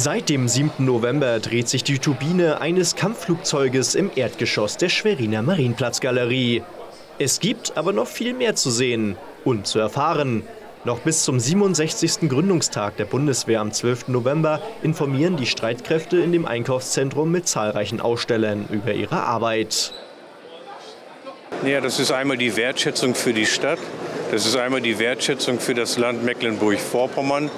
Seit dem 7. November dreht sich die Turbine eines Kampfflugzeuges im Erdgeschoss der Schweriner Marienplatzgalerie. Es gibt aber noch viel mehr zu sehen und zu erfahren. Noch bis zum 67. Gründungstag der Bundeswehr am 12. November informieren die Streitkräfte in dem Einkaufszentrum mit zahlreichen Ausstellern über ihre Arbeit. Ja, das ist einmal die Wertschätzung für die Stadt, das ist einmal die Wertschätzung für das Land Mecklenburg-Vorpommern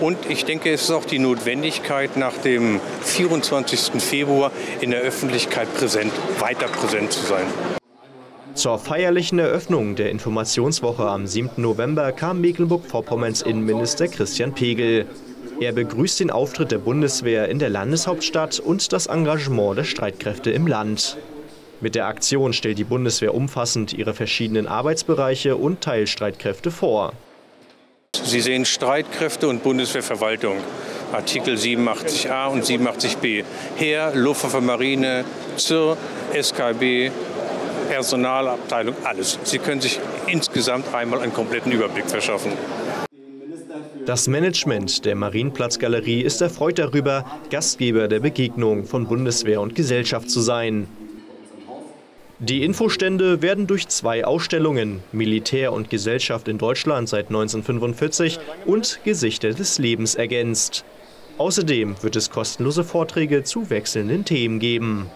und ich denke, es ist auch die Notwendigkeit, nach dem 24. Februar in der Öffentlichkeit präsent, weiter präsent zu sein. Zur feierlichen Eröffnung der Informationswoche am 7. November kam Mecklenburg-Vorpommerns Innenminister Christian Pegel. Er begrüßt den Auftritt der Bundeswehr in der Landeshauptstadt und das Engagement der Streitkräfte im Land. Mit der Aktion stellt die Bundeswehr umfassend ihre verschiedenen Arbeitsbereiche und Teilstreitkräfte vor. Sie sehen Streitkräfte und Bundeswehrverwaltung. Artikel 87a und 87b. Heer, Luftwaffe, Marine, ZIR, SKB, Personalabteilung, alles. Sie können sich insgesamt einmal einen kompletten Überblick verschaffen. Das Management der Marienplatzgalerie ist erfreut darüber, Gastgeber der Begegnung von Bundeswehr und Gesellschaft zu sein. Die Infostände werden durch zwei Ausstellungen Militär und Gesellschaft in Deutschland seit 1945 und Gesichter des Lebens ergänzt. Außerdem wird es kostenlose Vorträge zu wechselnden Themen geben.